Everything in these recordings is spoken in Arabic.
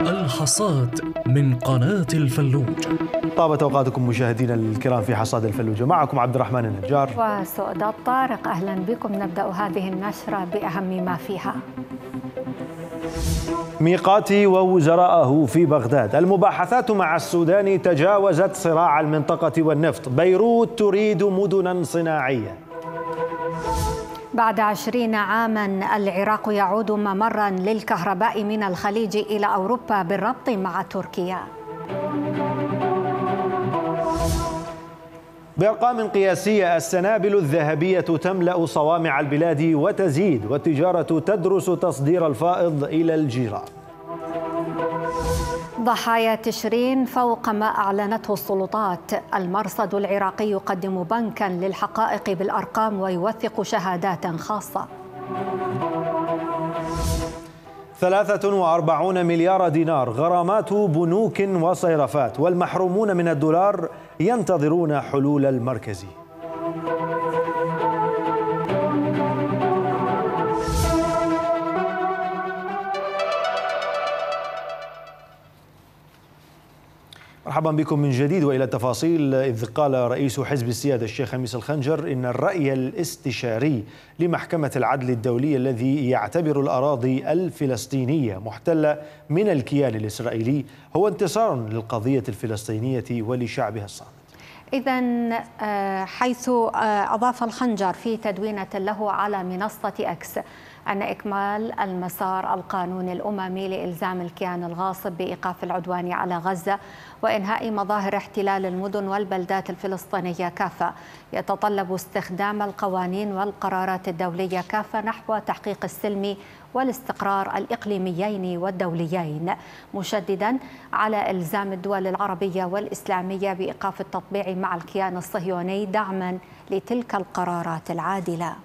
الحصاد من قناة الفلوج. طابت أوقاتكم مشاهدينا الكرام في حصاد الفلوجه معكم عبد الرحمن النجار. وسؤدد طارق أهلا بكم. نبدأ هذه النشرة بأهم ما فيها. ميقاتي ووزراءه في بغداد. المباحثات مع السودان تجاوزت صراع المنطقة والنفط. بيروت تريد مدنا صناعية بعد عشرين عاما العراق يعود ممرا للكهرباء من الخليج إلى أوروبا بالربط مع تركيا. بأرقام قياسية السنابل الذهبية تملأ صوامع البلاد وتزيد والتجارة تدرس تصدير الفائض إلى الجيران. ضحايا تشرين فوق ما أعلنته السلطات. المرصد العراقي يقدم بنكا للحقائق بالأرقام ويوثق شهادات خاصة. 43 مليار دينار غرامات بنوك وصيرفات والمحرومون من الدولار ينتظرون حلول المركزي مرحبا بكم من جديد وإلى التفاصيل إذ قال رئيس حزب السيادة الشيخ خميس الخنجر إن الرأي الاستشاري لمحكمة العدل الدولية الذي يعتبر الأراضي الفلسطينية محتلة من الكيان الإسرائيلي هو انتصار للقضية الفلسطينية ولشعبها الصامت. إذا حيث أضاف الخنجر في تدوينة له على منصة أكس أن إكمال المسار القانوني الأممي لإلزام الكيان الغاصب بإيقاف العدوان على غزة وإنهاء مظاهر احتلال المدن والبلدات الفلسطينية كافة. يتطلب استخدام القوانين والقرارات الدولية كافة نحو تحقيق السلم والاستقرار الإقليميين والدوليين مشددا على إلزام الدول العربية والإسلامية بإيقاف التطبيع مع الكيان الصهيوني دعما لتلك القرارات العادلة.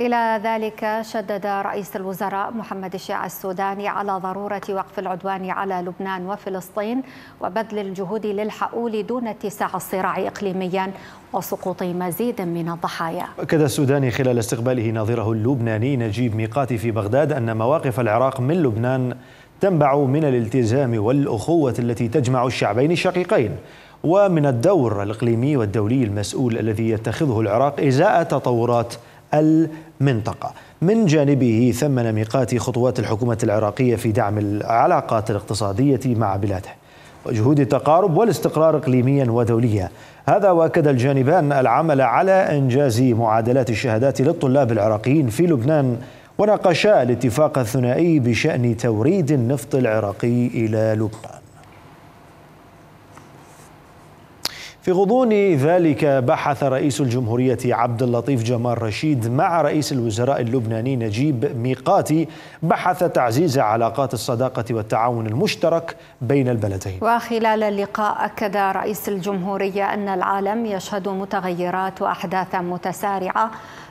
إلى ذلك شدد رئيس الوزراء محمد الشيع السوداني على ضرورة وقف العدوان على لبنان وفلسطين وبذل الجهود للحؤول دون اتساع الصراع إقليميا وسقوط مزيد من الضحايا. أكد السوداني خلال استقباله نظيره اللبناني نجيب ميقاتي في بغداد أن مواقف العراق من لبنان تنبع من الالتزام والأخوة التي تجمع الشعبين الشقيقين ومن الدور الإقليمي والدولي المسؤول الذي يتخذه العراق إزاء تطورات المنطقة من جانبه ثمن ميقاتي خطوات الحكومة العراقية في دعم العلاقات الاقتصادية مع بلاده وجهود التقارب والاستقرار إقليميا ودوليا. هذا وأكد الجانبان العمل على إنجاز معادلات الشهادات للطلاب العراقيين في لبنان وناقشا الاتفاق الثنائي بشأن توريد النفط العراقي إلى لبنان. في غضون ذلك بحث رئيس الجمهورية عبد اللطيف جمال رشيد مع رئيس الوزراء اللبناني نجيب ميقاتي بحث تعزيز علاقات الصداقة والتعاون المشترك بين البلدين. وخلال اللقاء أكد رئيس الجمهورية أن العالم يشهد متغيرات وأحداثا متسارعة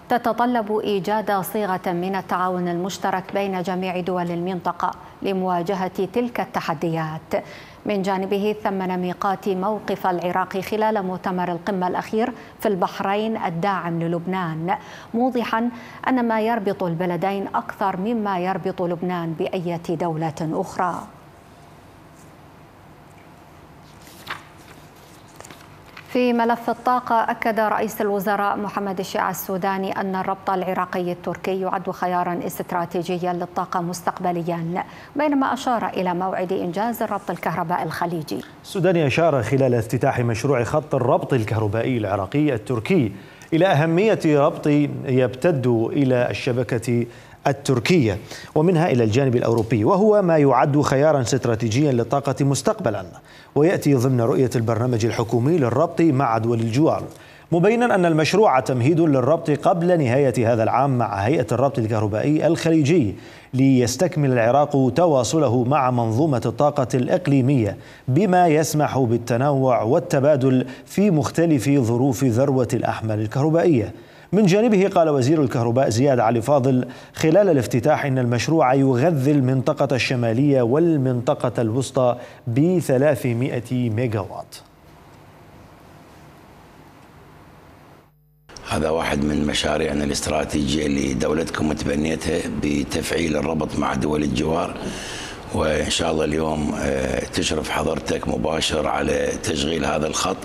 تتطلب إيجاد صيغة من التعاون المشترك بين جميع دول المنطقة لمواجهة تلك التحديات. من جانبه ثمن ميقات موقف العراق خلال مؤتمر القمة الأخير في البحرين الداعم للبنان موضحا أن ما يربط البلدين أكثر مما يربط لبنان باي دولة أخرى. في ملف الطاقة أكد رئيس الوزراء محمد الشيع السوداني أن الربط العراقي التركي يعد خيارا استراتيجيا للطاقة مستقبليا بينما أشار إلى موعد إنجاز الربط الكهرباء الخليجي. السوداني أشار خلال افتتاح مشروع خط الربط الكهربائي العراقي التركي إلى أهمية ربط يبتد إلى الشبكة التركية ومنها إلى الجانب الأوروبي وهو ما يعد خيارا استراتيجيا للطاقة مستقبلا ويأتي ضمن رؤية البرنامج الحكومي للربط مع دول الجوار. مبينا أن المشروع تمهيد للربط قبل نهاية هذا العام مع هيئة الربط الكهربائي الخليجي ليستكمل العراق تواصله مع منظومة الطاقة الإقليمية بما يسمح بالتنوع والتبادل في مختلف ظروف ذروة الأحمال الكهربائية. من جانبه قال وزير الكهرباء زياد علي فاضل خلال الافتتاح إن المشروع يغذي المنطقة الشمالية والمنطقة الوسطى ب 300 ميجاوات. هذا واحد من مشاريعنا الاستراتيجية اللي دولتكم متبنيتها بتفعيل الربط مع دول الجوار وإن شاء الله اليوم آه، تشرف حضرتك مباشر على تشغيل هذا الخط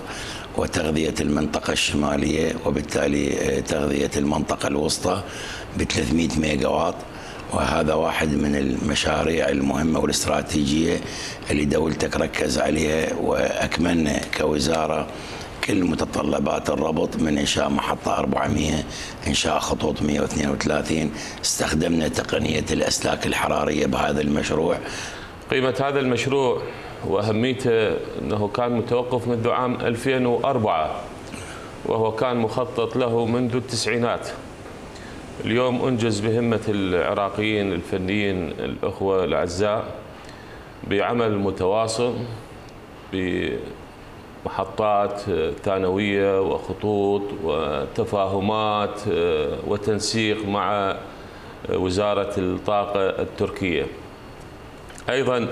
وتغذية المنطقة الشمالية وبالتالي آه، تغذية المنطقة الوسطى ب 300 ميجا واط وهذا واحد من المشاريع المهمة والاستراتيجية اللي دولتك ركز عليها وأكملنا كوزارة كل متطلبات الربط من إنشاء محطة 400 إنشاء خطوط 132 استخدمنا تقنية الأسلاك الحرارية بهذا المشروع. قيمة هذا المشروع وأهميته أنه كان متوقف منذ عام 2004 وهو كان مخطط له منذ التسعينات. اليوم أنجز بهمة العراقيين الفنيين الأخوة الأعزاء بعمل متواصل بمحطات ثانوية وخطوط وتفاهمات وتنسيق مع وزارة الطاقة التركية. أيضا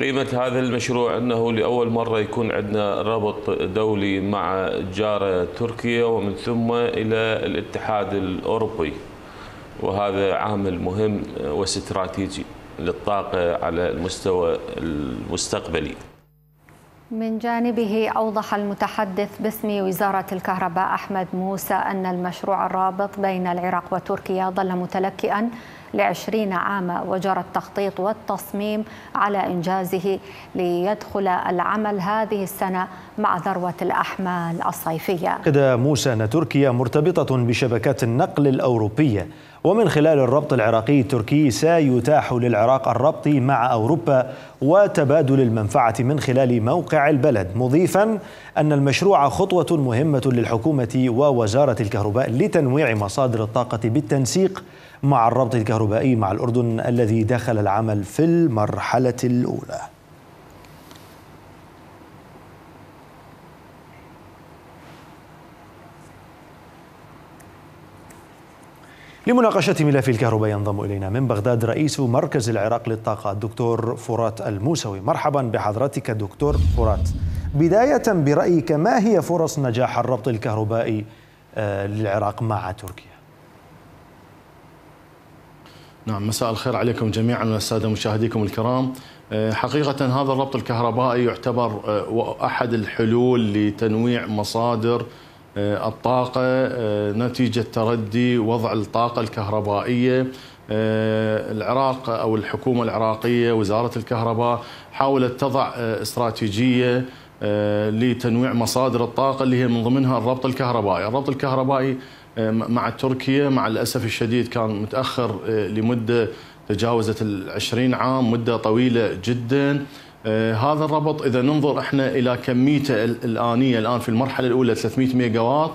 قيمة هذا المشروع أنه لأول مرة يكون عندنا ربط دولي مع جارة تركيا ومن ثم إلى الاتحاد الأوروبي. وهذا عامل مهم واستراتيجي للطاقة على المستوى المستقبلي. من جانبه أوضح المتحدث باسم وزارة الكهرباء أحمد موسى أن المشروع الرابط بين العراق وتركيا ظل متلكئا لعشرين عاما وجرى التخطيط والتصميم على إنجازه ليدخل العمل هذه السنة مع ذروة الأحمال الصيفية. كده موسى أن تركيا مرتبطة بشبكات النقل الأوروبية ومن خلال الربط العراقي التركي سيتاح للعراق الربط مع أوروبا وتبادل المنفعة من خلال موقع البلد مضيفا أن المشروع خطوة مهمة للحكومة ووزارة الكهرباء لتنويع مصادر الطاقة بالتنسيق مع الربط الكهربائي مع الأردن الذي دخل العمل في المرحلة الأولى. لمناقشة ملف الكهرباء ينضم إلينا من بغداد رئيس مركز العراق للطاقة الدكتور فرات الموسوي. مرحبا بحضرتك دكتور فرات. بداية برأيك ما هي فرص نجاح الربط الكهربائي آه، للعراق مع تركيا؟ نعم مساء الخير عليكم جميعا والساده مشاهديكم الكرام. آه، حقيقة هذا الربط الكهربائي يعتبر آه، أحد الحلول لتنويع مصادر الطاقة نتيجة تردي وضع الطاقة الكهربائية. العراق أو الحكومة العراقية وزارة الكهرباء حاولت تضع استراتيجية لتنويع مصادر الطاقة اللي هي من ضمنها الربط الكهربائي. الربط الكهربائي مع تركيا مع الأسف الشديد كان متأخر آه، لمدة تجاوزت العشرين عام مدة طويلة جدا. آه، هذا الربط إذا ننظر إحنا إلى كميته الآنية الآن في المرحلة الأولى 300 ميجا واط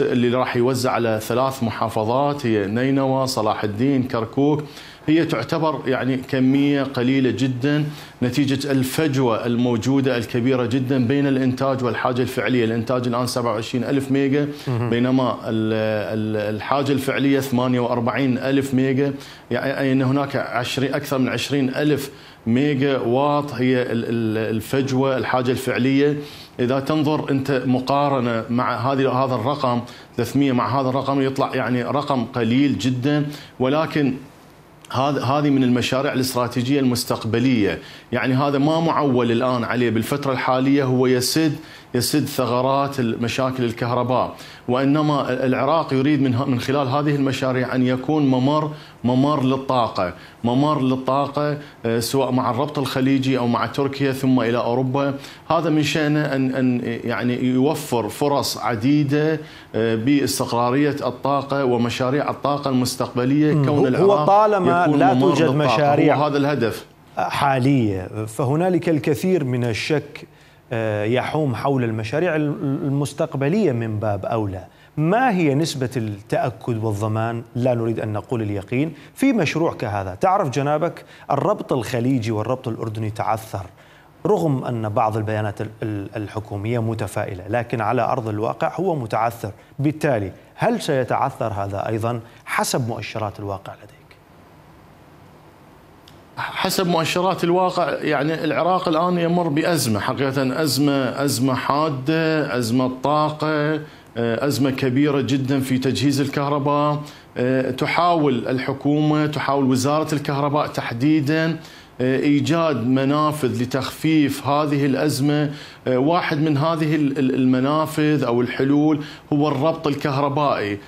اللي راح يوزع على ثلاث محافظات هي نينوى صلاح الدين كركوك. هي تعتبر يعني كمية قليلة جدا نتيجة الفجوة الموجودة الكبيرة جدا بين الإنتاج والحاجة الفعلية. الإنتاج الآن 27 ألف ميجا بينما الحاجة الفعلية 48 ألف ميجا. يعني أن هناك 20 أكثر من 20 ألف ميجا واط هي الفجوة الحاجة الفعلية. إذا تنظر أنت مقارنة مع هذه هذا الرقم 300 مع هذا الرقم يطلع يعني رقم قليل جدا. ولكن هذا هذه من المشاريع الاستراتيجية المستقبلية، يعني هذا ما معول الآن عليه بالفترة الحالية هو يسد يسد ثغرات مشاكل الكهرباء. وإنما العراق يريد من من خلال هذه المشاريع أن يكون ممر ممر للطاقة، ممر للطاقة آه، سواء مع الربط الخليجي أو مع تركيا ثم إلى أوروبا، هذا من شأنه أن أن يعني يوفر فرص عديدة آه، باستقرارية الطاقة ومشاريع الطاقة المستقبلية كون العراق هو طالما لا توجد مشاريع هذا الهدف. حالية فهنالك الكثير من الشك يحوم حول المشاريع المستقبلية من باب أولى. ما هي نسبة التأكد والضمان؟ لا نريد أن نقول اليقين. في مشروع كهذا. تعرف جنابك الربط الخليجي والربط الأردني تعثر رغم أن بعض البيانات الحكومية متفائلة لكن على أرض الواقع هو متعثر. بالتالي هل سيتعثر هذا أيضا؟ حسب مؤشرات الواقع لديك حسب مؤشرات الواقع يعني العراق الآن يمر بأزمة حقيقة أزمة أزمة حادة أزمة طاقة أزمة كبيرة جدا في تجهيز الكهرباء. تحاول الحكومة تحاول وزارة الكهرباء تحديدا إيجاد منافذ لتخفيف هذه الأزمة. واحد من هذه المنافذ أو الحلول هو الربط الكهربائي.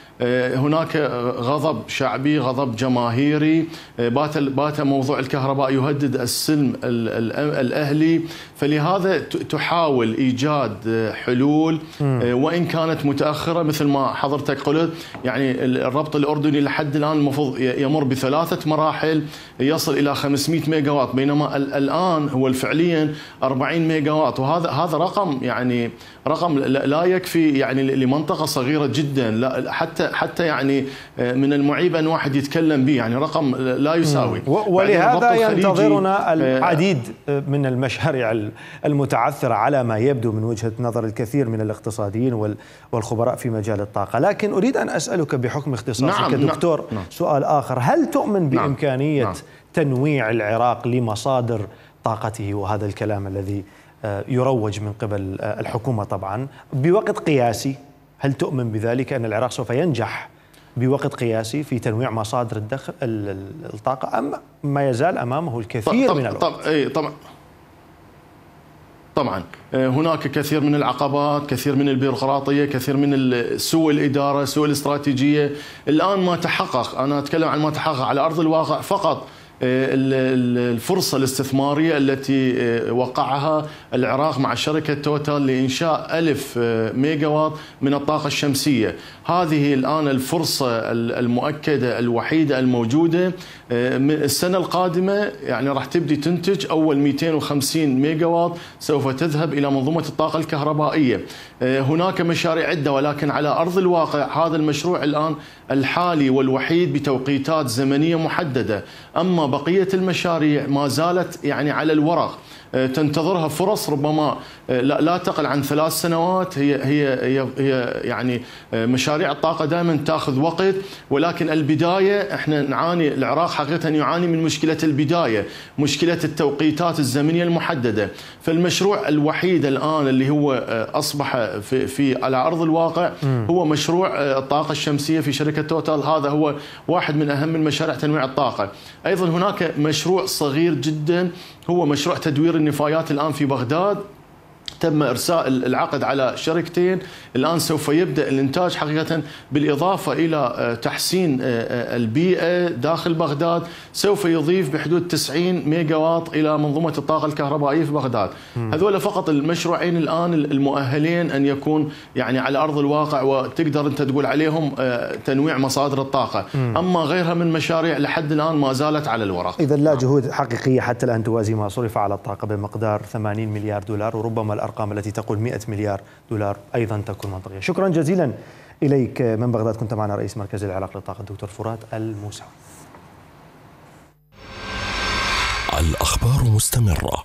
هناك غضب شعبي غضب جماهيري. بات بات موضوع الكهرباء يهدد السلم الأهلي. فلهذا تحاول إيجاد حلول وإن كانت متأخرة مثل ما حضرتك قلت. يعني الربط الأردني لحد الآن المفروض يمر بثلاثة مراحل يصل إلى 500 ميجا واط بينما الآن هو فعليا 40 ميجا واط وهذا هذا رقم يعني رقم لا يكفي يعني لمنطقة صغيرة جدا. لا حتى حتى يعني من المعيب أن واحد يتكلم به. يعني رقم لا يساوي. ولهذا ينتظرنا العديد من المشاريع المتعثرة على ما يبدو من وجهة نظر الكثير من الاقتصاديين والخبراء في مجال الطاقة. لكن أريد أن أسألك بحكم اختصاصك نعم كدكتور نعم. سؤال آخر. هل تؤمن بإمكانية نعم. تنويع العراق لمصادر طاقته وهذا الكلام الذي يروج من قبل الحكومة طبعا. بوقت قياسي هل تؤمن بذلك أن العراق سوف ينجح بوقت قياسي في تنويع مصادر الدخل الطاقة أم ما يزال أمامه الكثير طب من الوقت؟ طب اي طبعا. طبعا هناك كثير من العقبات كثير من البيروقراطية كثير من سوء الإدارة سوء الاستراتيجية. الآن ما تحقق أنا أتكلم عن ما تحقق على أرض الواقع فقط. الفرصة الاستثمارية التي وقعها العراق مع شركة توتال لإنشاء ألف ميجا واط من الطاقة الشمسية. هذه الآن الفرصة المؤكدة الوحيدة الموجودة السنة القادمة يعني راح تبدي تنتج أول 250 ميجا واط سوف تذهب إلى منظومة الطاقة الكهربائية. هناك مشاريع عدة ولكن على أرض الواقع هذا المشروع الآن الحالي والوحيد بتوقيتات زمنية محددة. أما بقية المشاريع ما زالت يعني على الورق. تنتظرها فرص ربما لا تقل عن ثلاث سنوات. هي هي هي, هي يعني مشاريع الطاقة دائما تأخذ وقت. ولكن البداية إحنا نعاني العراق حقيقة يعاني من مشكلة البداية، مشكلة التوقيتات الزمنية المحددة، فالمشروع الوحيد الآن اللي هو أصبح في في على أرض الواقع هو مشروع الطاقة الشمسية في شركة توتال. هذا هو واحد من أهم المشاريع تنويع الطاقة، أيضا هناك مشروع صغير جدا هو مشروع تدوير النفايات الآن في بغداد. تم إرساء العقد على شركتين. الآن سوف يبدأ الإنتاج حقيقة بالإضافة إلى تحسين البيئة داخل بغداد. سوف يضيف بحدود 90 ميجا واط إلى منظومة الطاقة الكهربائية في بغداد. هذول فقط المشروعين الآن المؤهلين أن يكون يعني على أرض الواقع وتقدر أنت تقول عليهم تنويع مصادر الطاقة. مم. أما غيرها من مشاريع لحد الآن ما زالت على الورق. إذا لا جهود حقيقية حتى الآن توازي ما صرف على الطاقة بمقدار 80 مليار دولار وربما الأرقام التي تقول 100 مليار دولار أيضا تكون منطقية. شكرا جزيلا إليك من بغداد كنت معنا رئيس مركز العراق للطاقة الدكتور فرات الموسى. الأخبار مستمرة.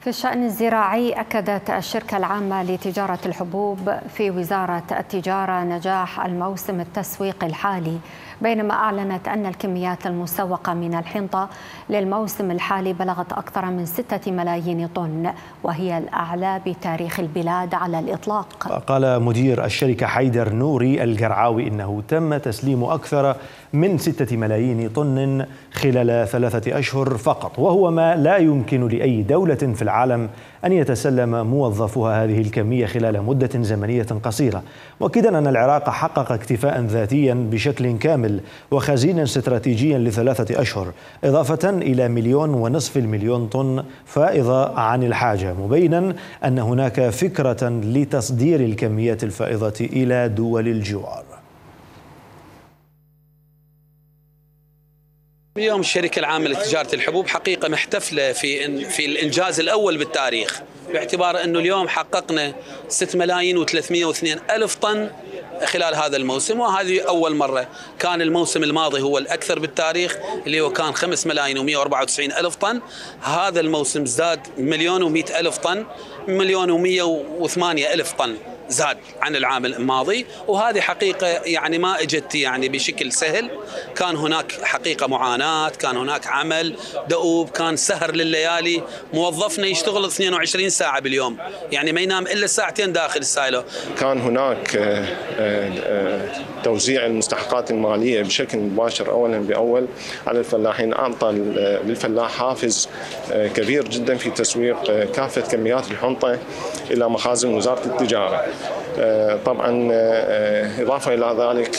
في الشأن الزراعي أكدت الشركة العامة لتجارة الحبوب في وزارة التجارة نجاح الموسم التسويقي الحالي. بينما أعلنت أن الكميات المسوقة من الحنطة للموسم الحالي بلغت أكثر من ستة ملايين طن وهي الأعلى بتاريخ البلاد على الإطلاق. قال مدير الشركة حيدر نوري القرعاوي إنه تم تسليم أكثر من ستة ملايين طن خلال ثلاثة أشهر فقط وهو ما لا يمكن لأي دولة في العالم أن يتسلم موظفوها هذه الكمية خلال مدة زمنية قصيرة. مؤكدا أن العراق حقق اكتفاء ذاتيا بشكل كامل وخزينا استراتيجيا لثلاثة أشهر إضافة إلى مليون ونصف المليون طن فائضة عن الحاجة مبينا أن هناك فكرة لتصدير الكميات الفائضة إلى دول الجوار. اليوم الشركة العامة لتجارة الحبوب حقيقة محتفلة في في الإنجاز الأول بالتاريخ باعتبار أنه اليوم حققنا 6 ملايين و302 ألف طن خلال هذا الموسم وهذه أول مرة كان الموسم الماضي هو الأكثر بالتاريخ اللي هو كان 5 ملايين و194 ألف طن. هذا الموسم زاد مليون و100 ألف طن مليون و108 ألف طن. زاد عن العام الماضي وهذه حقيقة يعني ما إجت يعني بشكل سهل. كان هناك حقيقة معاناة كان هناك عمل دؤوب كان سهر لليالي. موظفنا يشتغل 22 ساعة باليوم. يعني ما ينام إلا ساعتين داخل السايلو كان هناك آه، آه، آه، توزيع المستحقات المالية بشكل مباشر أولا بأول على الفلاحين. أعطى للفلاح حافز كبير جدا في تسويق كافة كميات الحنطة إلى مخازن وزارة التجارة. طبعا إضافة إلى ذلك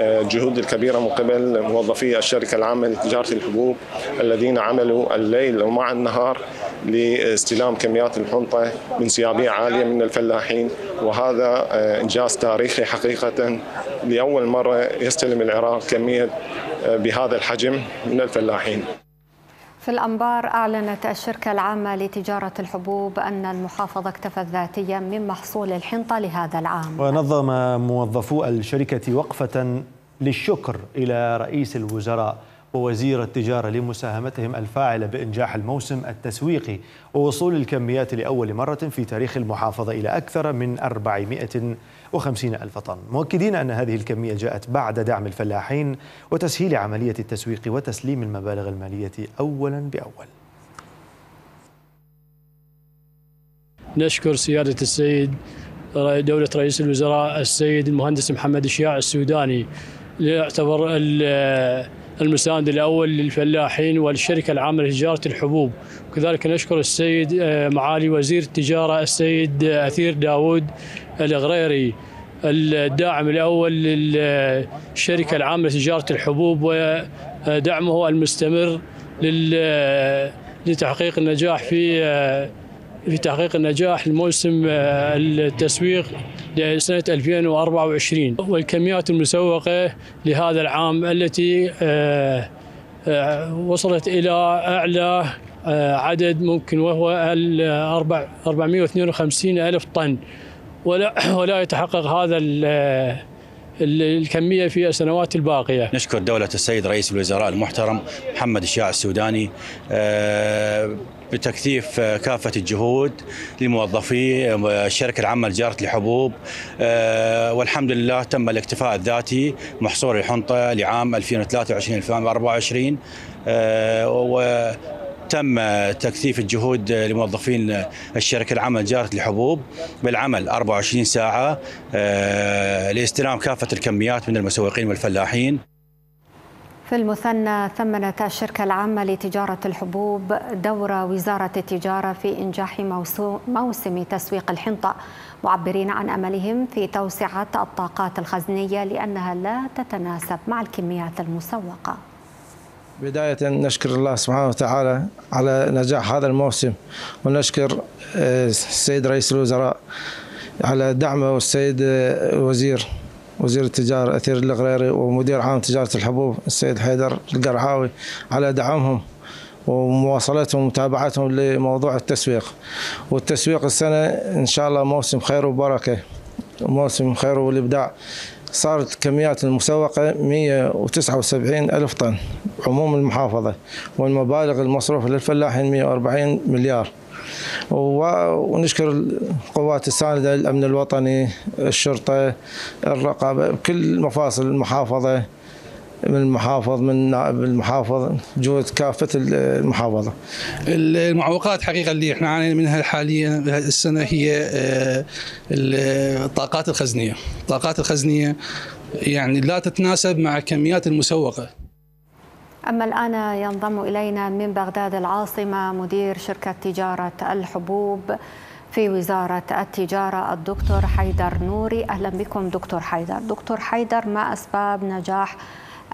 الجهود الكبيرة من قبل موظفي الشركة العامة لتجارة الحبوب الذين عملوا الليل ومع النهار لاستلام كميات الحنطة من سيابية عالية من الفلاحين. وهذا إنجاز تاريخي حقيقة لأول مرة يستلم العراق كمية بهذا الحجم من الفلاحين. في الأنبار أعلنت الشركة العامة لتجارة الحبوب أن المحافظة اكتفت ذاتيا من محصول الحنطة لهذا العام. ونظم موظفو الشركة وقفة للشكر إلى رئيس الوزراء ووزير التجارة لمساهمتهم الفاعلة بإنجاح الموسم التسويقي ووصول الكميات لأول مرة في تاريخ المحافظة إلى أكثر من 450 ألف طن. مؤكدين أن هذه الكمية جاءت بعد دعم الفلاحين وتسهيل عملية التسويق وتسليم المبالغ المالية أولا بأول. نشكر سيادة السيد دولة رئيس الوزراء السيد المهندس محمد الشياع السوداني يعتبر المساند الأول للفلاحين والشركة العامة لتجارة الحبوب. وكذلك نشكر السيد آه، معالي وزير التجارة السيد أثير داود الغريري الداعم الأول للشركة العامة لتجارة الحبوب ودعمه المستمر لتحقيق النجاح في في تحقيق النجاح لموسم التسويق لسنة 2024 والكميات المسوقة لهذا العام التي وصلت إلى أعلى عدد ممكن وهو 452 ألف طن. ولا ولا يتحقق هذا الكمية في السنوات الباقية. نشكر دولة السيد رئيس الوزراء المحترم محمد الشياع السوداني بتكثيف كافة الجهود لموظفي الشركة العامة لتجارة الحبوب آه، والحمد لله تم الاكتفاء الذاتي محصول الحنطة لعام 2023-2024 آه، تم تكثيف الجهود لموظفين الشركة العامة لتجارة الحبوب بالعمل 24 ساعة آه، لاستلام كافة الكميات من المسوقين والفلاحين. في المثنى ثمنت الشركة العامة لتجارة الحبوب دور وزارة التجارة في إنجاح موسم تسويق الحنطة معبرين عن أملهم في توسعة الطاقات الخزنية لأنها لا تتناسب مع الكميات المسوقة. بداية نشكر الله سبحانه وتعالى على نجاح هذا الموسم ونشكر آه، السيد رئيس الوزراء على دعمه والسيد آه، وزير التجارة أثير الغريري ومدير عام تجارة الحبوب السيد حيدر القرعاوي على دعمهم ومواصلتهم ومتابعتهم لموضوع التسويق. والتسويق السنة إن شاء الله موسم خير وبركة موسم خير والإبداع صارت كميات المسوقة 179 ألف طن عموم المحافظة والمبالغ المصروفة للفلاحين 140 مليار. ونشكر القوات الساندة الأمن الوطني الشرطة الرقابة كل مفاصل المحافظة من المحافظ من نائب المحافظ جهود كافة المحافظة. المعوقات حقيقة اللي إحنا عانينا منها حاليا السنة هي آه، الطاقات الخزنية. الطاقات الخزنية يعني لا تتناسب مع الكميات المسوقة. أما الآن ينضم إلينا من بغداد العاصمة مدير شركة تجارة الحبوب في وزارة التجارة الدكتور حيدر نوري. أهلا بكم دكتور حيدر. دكتور حيدر ما أسباب نجاح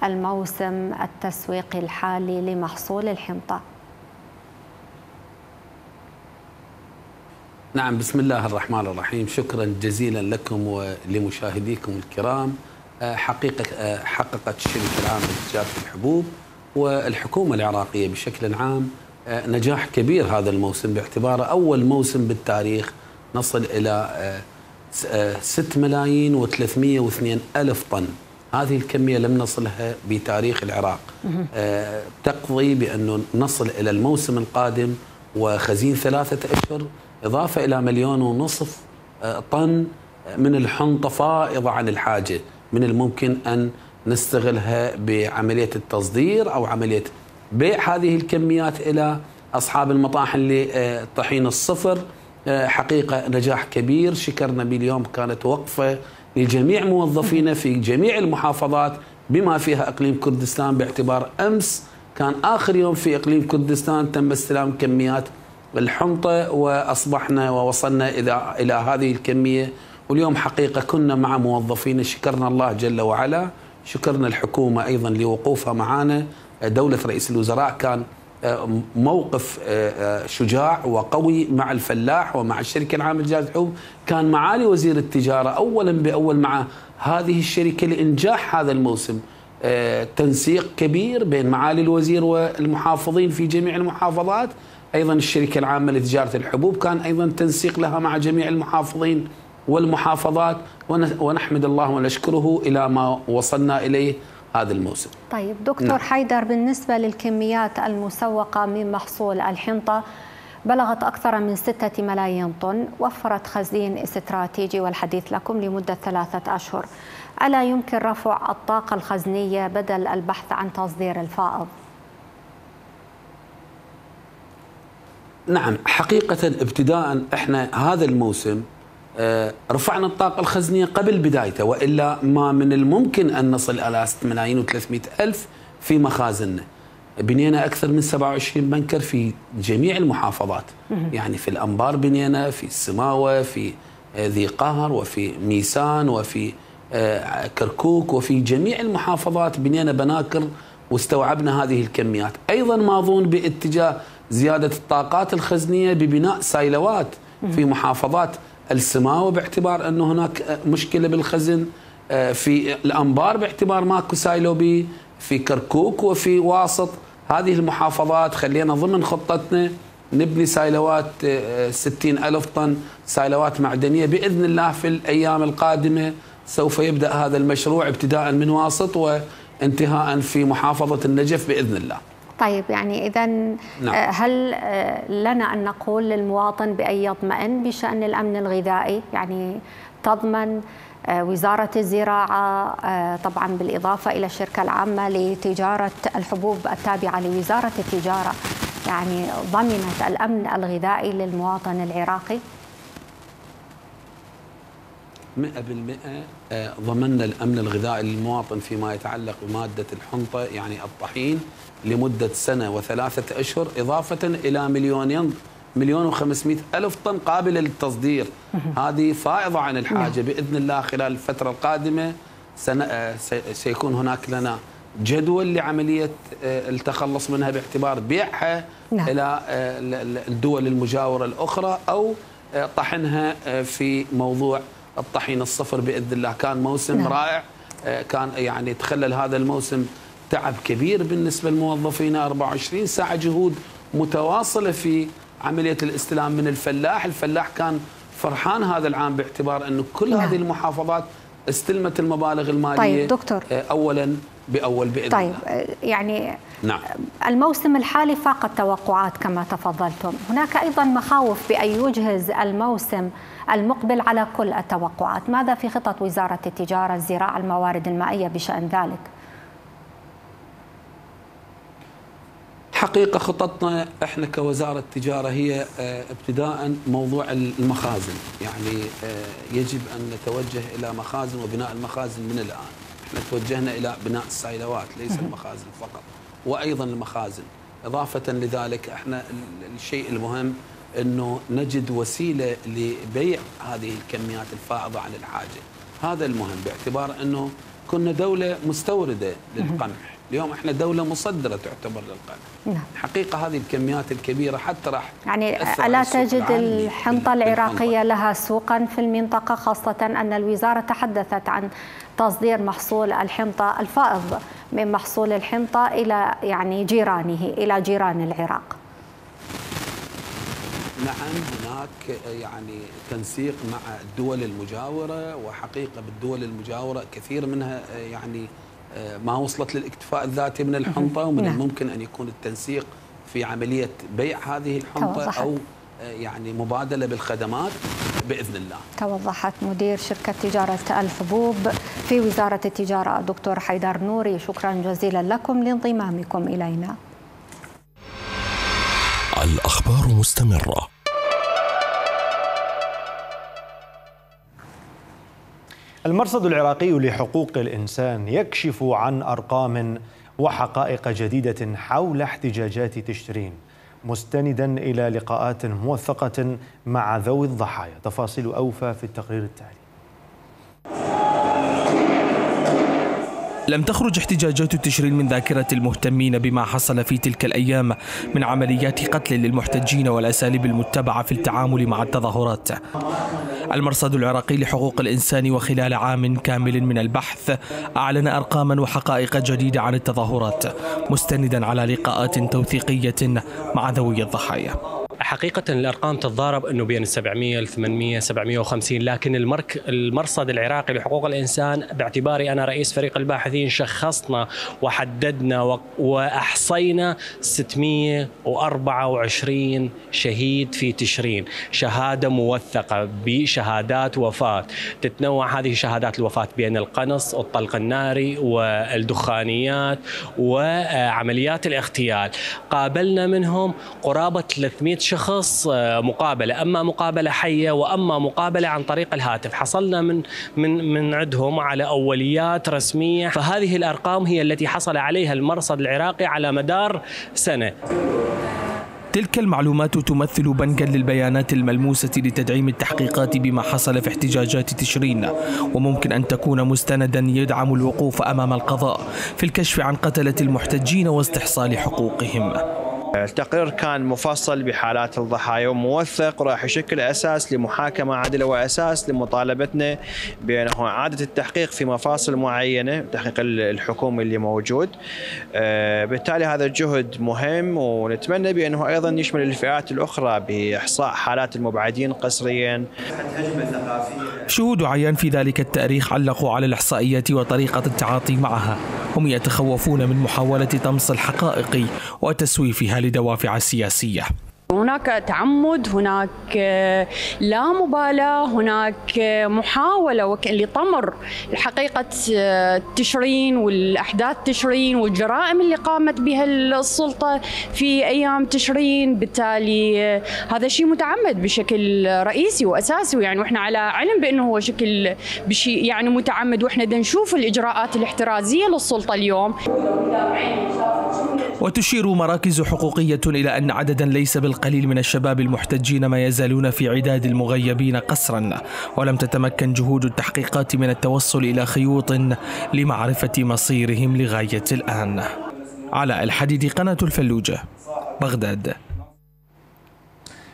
الموسم التسويقي الحالي لمحصول الحنطة. نعم بسم الله الرحمن الرحيم. شكرا جزيلا لكم ولمشاهديكم الكرام. آه، حقيقة آه، حققت الشركة العامة لتجارة الحبوب والحكومة العراقية بشكل عام آه، نجاح كبير هذا الموسم باعتباره أول موسم بالتاريخ نصل إلى 6 ملايين و302 ألف طن. هذه الكمية لم نصلها بتاريخ العراق. آه، تقضي بأنه نصل إلى الموسم القادم وخزين ثلاثة أشهر إضافة إلى مليون ونصف آه، طن من الحنطة فائضة عن الحاجة. من الممكن أن نستغلها بعملية التصدير أو عملية بيع هذه الكميات إلى أصحاب المطاحن لطحين الصفر. آه، حقيقة نجاح كبير. شكرنا به اليوم كانت وقفة. لجميع موظفينا في جميع المحافظات بما فيها إقليم كردستان باعتبار أمس كان آخر يوم في إقليم كردستان تم استلام كميات الحنطة وأصبحنا ووصلنا إلى إلى هذه الكمية. واليوم حقيقة كنا مع موظفين شكرنا الله جل وعلا. شكرنا الحكومة أيضا لوقوفها معنا دولة رئيس الوزراء كان موقف آه، آه، شجاع وقوي مع الفلاح ومع الشركة العامة لجهاز الحبوب كان معالي وزير التجارة أولا بأول مع هذه الشركة لإنجاح هذا الموسم. تنسيق كبير بين معالي الوزير والمحافظين في جميع المحافظات. أيضا الشركة العامة لتجارة الحبوب كان أيضا تنسيق لها مع جميع المحافظين والمحافظات. ونحمد الله ونشكره إلى ما وصلنا إليه. هذا الموسم طيب دكتور نعم. حيدر بالنسبة للكميات المسوقة من محصول الحنطة بلغت أكثر من ستة ملايين طن وفرت خزين استراتيجي والحديث لكم لمدة ثلاثة أشهر ألا يمكن رفع الطاقة الخزنية بدل البحث عن تصدير الفائض؟ نعم حقيقة ابتداء إحنا هذا الموسم رفعنا الطاقة الخزنية قبل بدايته وإلا ما من الممكن أن نصل إلى 6 ملايين و300 ألف في مخازننا بنينا أكثر من 27 بنكر في جميع المحافظات. يعني في الأنبار بنينا في السماوة في آه، ذي قار وفي ميسان وفي آه، كركوك وفي جميع المحافظات بنينا بناكر واستوعبنا هذه الكميات. أيضا ماضون باتجاه زيادة الطاقات الخزنية ببناء سايلوات في محافظات السماوة باعتبار أنه هناك مشكلة بالخزن آه، في الأنبار باعتبار ماكو سايلو بي في كركوك وفي واسط. هذه المحافظات خلينا ضمن خطتنا نبني سايلوات 60 آه، ألف طن سايلوات معدنية بإذن الله في الأيام القادمة سوف يبدأ هذا المشروع ابتداء من واسط وانتهاء في محافظة النجف بإذن الله. طيب يعني إذا نعم. آه، هل آه، لنا أن نقول للمواطن بأن يطمئن بشأن الأمن الغذائي يعني تضمن آه، وزارة الزراعة طبعا بالإضافة إلى الشركة العامة لتجارة الحبوب التابعة لوزارة التجارة يعني ضمنت الأمن الغذائي للمواطن العراقي؟ مئة بالمئة ضمننا الأمن الغذائي للمواطن فيما يتعلق بمادة الحنطة يعني الطحين لمدة سنة وثلاثة أشهر إضافة إلى مليونين مليون وخمسمائة ألف طن قابلة للتصدير هذه فائضة عن الحاجة. بإذن الله خلال الفترة القادمة آه، سيكون هناك لنا جدول لعملية آه، التخلص منها باعتبار بيعها نعم. إلى آه، الدول المجاورة الأخرى أو طحنها في موضوع الطحين الصفر بإذن الله كان موسم نعم. رائع كان يعني تخلل هذا الموسم تعب كبير بالنسبة للموظفين 24 ساعة جهود متواصلة في عملية الاستلام من الفلاح الفلاح كان فرحان هذا العام باعتبار أنه كل نعم. هذه المحافظات استلمت المبالغ المالية طيب دكتور آه، أولا بأول بإذن طيب الله. يعني نعم. الموسم الحالي فاق التوقعات كما تفضلتم هناك أيضا مخاوف بأن يجهز الموسم المقبل على كل التوقعات ماذا في خطط وزارة التجارة الزراعة الموارد المائية بشأن ذلك؟ حقيقة خططنا إحنا كوزارة تجارة هي آه، ابتداء موضوع المخازن. يعني آه، يجب أن نتوجه إلى مخازن وبناء المخازن من الآن. إحنا توجهنا إلى بناء السايلوات ليس المخازن فقط وأيضا المخازن. إضافة لذلك إحنا الشيء المهم إنه نجد وسيلة لبيع هذه الكميات الفائضة عن الحاجة. هذا المهم باعتبار إنه كنا دولة مستوردة للقمح. اليوم إحنا دولة مصدرة تعتبر للقمح نعم. حقيقة هذه الكميات الكبيرة حتى راح يعني ألا تجد الحنطة العراقية لها سوقا في المنطقة خاصة أن الوزارة تحدثت عن تصدير محصول الحنطة الفائض من محصول الحنطة إلى يعني جيرانه إلى جيران العراق. نعم هناك يعني تنسيق مع الدول المجاورة وحقيقة بالدول المجاورة كثير منها يعني ما وصلت للاكتفاء الذاتي من الحنطة ومن نعم. الممكن أن يكون التنسيق في عملية بيع هذه الحنطة أو يعني مبادلة بالخدمات بإذن الله. توضحت مدير شركة تجارة الحبوب في وزارة التجارة الدكتور حيدر نوري شكرا جزيلا لكم لانضمامكم إلينا. الأخبار مستمرة المرصد العراقي لحقوق الإنسان يكشف عن أرقام وحقائق جديدة حول احتجاجات تشرين مستندا إلى لقاءات موثقة مع ذوي الضحايا. تفاصيل أوفى في التقرير التالي. لم تخرج احتجاجات تشرين من ذاكرة المهتمين بما حصل في تلك الأيام من عمليات قتل للمحتجين والأساليب المتبعة في التعامل مع التظاهرات. المرصد العراقي لحقوق الإنسان وخلال عام كامل من البحث أعلن أرقاما وحقائق جديدة عن التظاهرات مستندا على لقاءات توثيقية مع ذوي الضحايا. حقيقة الأرقام تتضارب أنه بين 700 800 750 لكن المرك المرصد العراقي لحقوق الإنسان باعتباري أنا رئيس فريق الباحثين شخصنا وحددنا وأحصينا 624 شهيد في تشرين. شهادة موثقة بشهادات وفاة. تتنوع هذه شهادات الوفاة بين القنص والطلق الناري والدخانيات وعمليات الاغتيال. قابلنا منهم قرابة 300 شخص آه، مقابلة. أما مقابلة حية وأما مقابلة عن طريق الهاتف. حصلنا من من من عندهم على أوليات رسمية. فهذه الأرقام هي التي حصل عليها المرصد العراقي على مدار سنة. تلك المعلومات تمثل بنكا للبيانات الملموسة لتدعيم التحقيقات بما حصل في احتجاجات تشرين. وممكن أن تكون مستندا يدعم الوقوف أمام القضاء في الكشف عن قتلة المحتجين واستحصال حقوقهم. التقرير كان مفصل بحالات الضحايا وموثق وراح يشكل أساس لمحاكمة عادلة وأساس لمطالبتنا بأنه إعادة التحقيق في مفاصل معينة التحقيق الحكومي اللي موجود. آه، بالتالي هذا الجهد مهم ونتمنى بأنه أيضا يشمل الفئات الأخرى بإحصاء حالات المبعدين قسريا. شهود عيان في ذلك التاريخ علقوا على الإحصائيات وطريقة التعاطي معها هم يتخوفون من محاولة طمس الحقائق وتسويفها لدوافع سياسيه هناك تعمد هناك آه، لا مبالاة هناك آه، محاولة لطمر حقيقة آه، تشرين والأحداث تشرين والجرائم اللي قامت بها السلطة في أيام تشرين. بالتالي هذا شيء متعمد بشكل رئيسي وأساسي يعني وإحنا على علم بأنه هو شكل بشيء يعني متعمد وإحنا نشوف الإجراءات الاحترازية للسلطة اليوم. وتشير مراكز حقوقية إلى أن عددا ليس بالقليل من الشباب المحتجين ما يزالون في عداد المغيبين قسرا ولم تتمكن جهود التحقيقات من التوصل إلى خيوط لمعرفة مصيرهم لغاية الآن. علاء الحديدي قناة الفلوجة بغداد.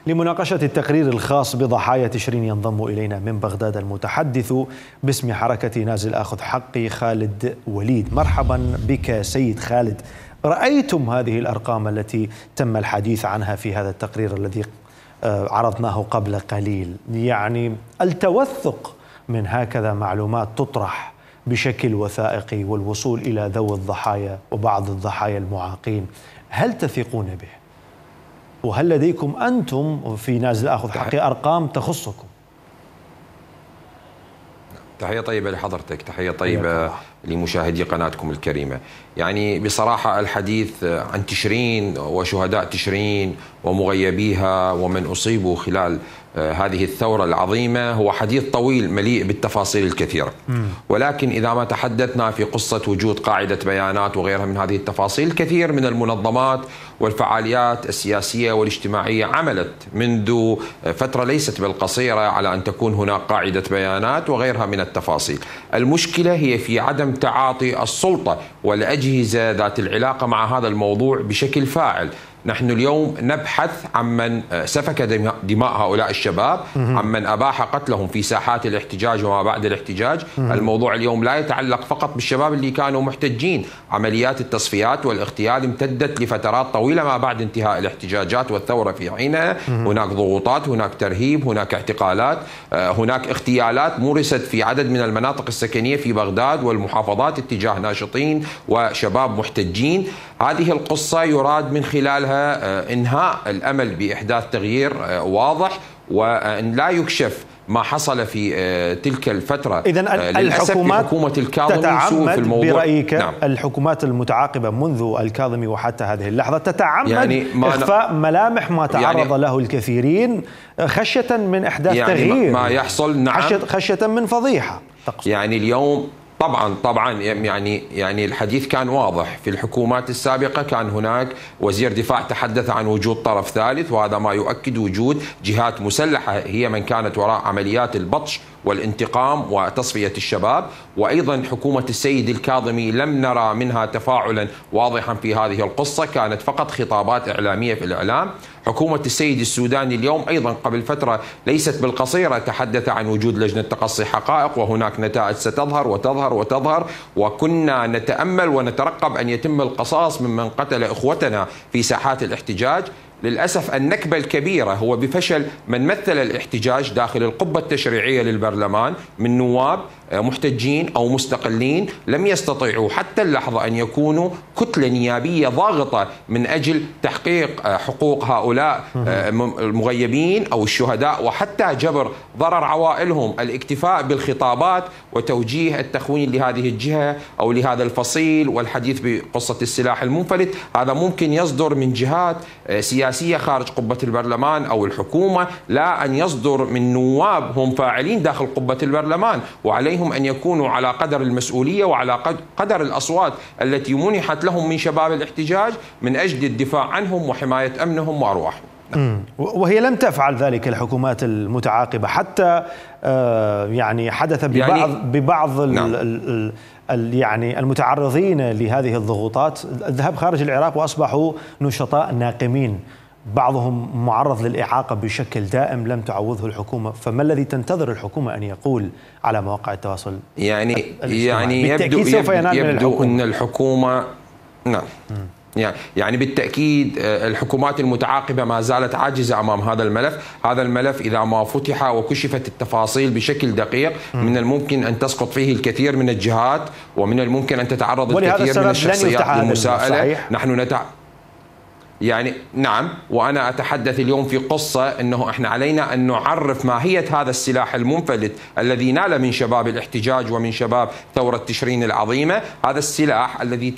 لمناقشة التقرير الخاص بضحايا تشرين ينضم إلينا من بغداد المتحدث باسم حركة نازل آخذ حقي خالد وليد. مرحبا بك سيد خالد. رأيتم هذه الأرقام التي تم الحديث عنها في هذا التقرير الذي آه، عرضناه قبل قليل يعني التوثق من هكذا معلومات تطرح بشكل وثائقي والوصول إلى ذوي الضحايا وبعض الضحايا المعاقين هل تثقون به؟ وهل لديكم أنتم في نازل أخذ حقي أرقام تخصكم؟ تحية طيبة لحضرتك تحية طيبة لمشاهدي قناتكم الكريمة. يعني بصراحة الحديث عن تشرين وشهداء تشرين ومغيبيها ومن أصيبوا خلال هذه الثورة العظيمة هو حديث طويل مليء بالتفاصيل الكثيرة. ولكن إذا ما تحدثنا في قصة وجود قاعدة بيانات وغيرها من هذه التفاصيل كثير من المنظمات والفعاليات السياسية والاجتماعية عملت منذ فترة ليست بالقصيرة على أن تكون هناك قاعدة بيانات وغيرها من التفاصيل. المشكلة هي في عدم تعاطي السلطة والأجهزة ذات العلاقة مع هذا الموضوع بشكل فاعل. نحن اليوم نبحث عمن سفك دماء هؤلاء الشباب عمن أباح قتلهم في ساحات الاحتجاج وما بعد الاحتجاج. الموضوع اليوم لا يتعلق فقط بالشباب اللي كانوا محتجين. عمليات التصفيات والاغتيال امتدت لفترات طويلة ما بعد انتهاء الاحتجاجات والثورة في حينها هناك ضغوطات هناك ترهيب هناك اعتقالات آه، هناك اغتيالات مورست في عدد من المناطق السكنية في بغداد والمحافظات اتجاه ناشطين وشباب محتجين. هذه القصة يراد من خلالها وإنهاء الأمل بإحداث تغيير واضح وأن لا يكشف ما حصل في تلك الفترة. إذا الحكومات حكومة الكاظمي تتعمد في الموضوع. برأيك نعم. الحكومات المتعاقبة منذ الكاظمي وحتى هذه اللحظة تتعمد يعني ما إخفاء ملامح ما تعرض يعني له الكثيرين خشية من إحداث يعني تغيير. ما يحصل. نعم. خشية من فضيحة تقصد. يعني اليوم طبعا طبعا يعني يعني الحديث كان واضح. في الحكومات السابقة كان هناك وزير دفاع تحدث عن وجود طرف ثالث وهذا ما يؤكد وجود جهات مسلحة هي من كانت وراء عمليات البطش والانتقام وتصفية الشباب. وأيضا حكومة السيد الكاظمي لم نرى منها تفاعلا واضحا في هذه القصة كانت فقط خطابات إعلامية في الإعلام. حكومة السيد السوداني اليوم أيضا قبل فترة ليست بالقصيرة تحدث عن وجود لجنة تقصي حقائق وهناك نتائج ستظهر وتظهر وتظهر. وكنا نتأمل ونترقب أن يتم القصاص ممن قتل إخوتنا في ساحات الاحتجاج. للأسف النكبة الكبيرة هو بفشل من مثل الاحتجاج داخل القبة التشريعية للبرلمان من نواب محتجين أو مستقلين لم يستطيعوا حتى اللحظة أن يكونوا كتلة نيابية ضاغطة من أجل تحقيق حقوق هؤلاء المغيبين أو الشهداء وحتى جبر ضرر عوائلهم الاكتفاء بالخطابات وتوجيه التخوين لهذه الجهة أو لهذا الفصيل والحديث بقصة السلاح المنفلت هذا ممكن يصدر من جهات سياسية خارج قبة البرلمان أو الحكومة لا أن يصدر من نواب هم فاعلين داخل قبة البرلمان وعليه عليهم أن يكونوا على قدر المسؤولية وعلى قدر الأصوات التي منحت لهم من شباب الاحتجاج من أجل الدفاع عنهم وحماية أمنهم وأرواحهم نعم. وهي لم تفعل ذلك الحكومات المتعاقبة حتى يعني حدث ببعض يعني ببعض نعم. ال ال يعني المتعرضين لهذه الضغوطات الذهاب خارج العراق وأصبحوا نشطاء ناقمين بعضهم معرض للإعاقة بشكل دائم لم تعوضه الحكومة فما الذي تنتظر الحكومة أن يقول على مواقع التواصل؟ يعني يعني يبدو, سوف ينال يبدو الحكومة. أن الحكومة نعم. يعني بالتأكيد الحكومات المتعاقبة ما زالت عاجزة أمام هذا الملف. هذا الملف إذا ما فتح وكشفت التفاصيل بشكل دقيق من الممكن أن تسقط فيه الكثير من الجهات ومن الممكن أن تتعرض الكثير من الشخصيات للمساءلة. نحن نتع... يعني نعم وأنا أتحدث اليوم في قصة إنه إحنا علينا أن نعرف ماهيه هذا السلاح المنفلت الذي نال من شباب الاحتجاج ومن شباب ثورة تشرين العظيمة، هذا السلاح الذي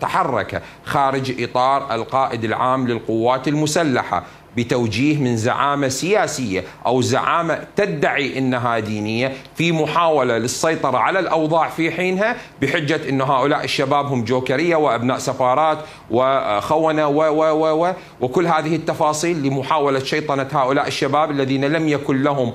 تحرك خارج إطار القائد العام للقوات المسلحة. بتوجيه من زعامة سياسية أو زعامة تدعي إنها دينية في محاولة للسيطرة على الأوضاع في حينها بحجة انه هؤلاء الشباب هم جوكرية وأبناء سفارات وخونة و و و و وكل هذه التفاصيل لمحاولة شيطنة هؤلاء الشباب الذين لم يكن لهم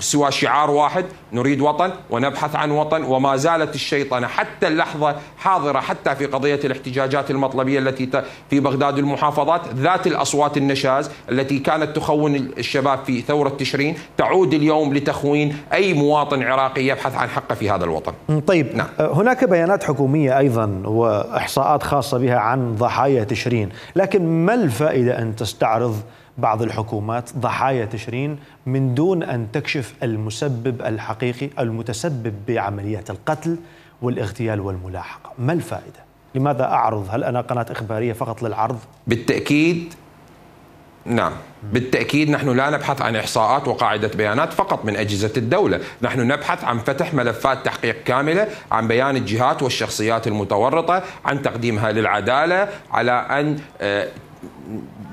سوى شعار واحد نريد وطن ونبحث عن وطن وما زالت الشيطنة حتى اللحظة حاضرة حتى في قضية الاحتجاجات المطلبية التي في بغداد المحافظات ذات الأصوات النشاز التي كانت تخون الشباب في ثورة تشرين تعود اليوم لتخوين أي مواطن عراقي يبحث عن حقه في هذا الوطن. طيب نعم. هناك بيانات حكومية أيضا وإحصاءات خاصة بها عن ضحايا تشرين، لكن ما الفائدة أن تستعرض بعض الحكومات ضحايا تشرين من دون أن تكشف المسبب الحقيقي المتسبب بعمليات القتل والاغتيال والملاحقة، ما الفائدة؟ لماذا أعرض؟ هل أنا قناة إخبارية فقط للعرض؟ بالتأكيد نعم. بالتأكيد نحن لا نبحث عن إحصاءات وقاعدة بيانات فقط من أجهزة الدولة. نحن نبحث عن فتح ملفات تحقيق كاملة عن بيان الجهات والشخصيات المتورطة عن تقديمها للعدالة على أن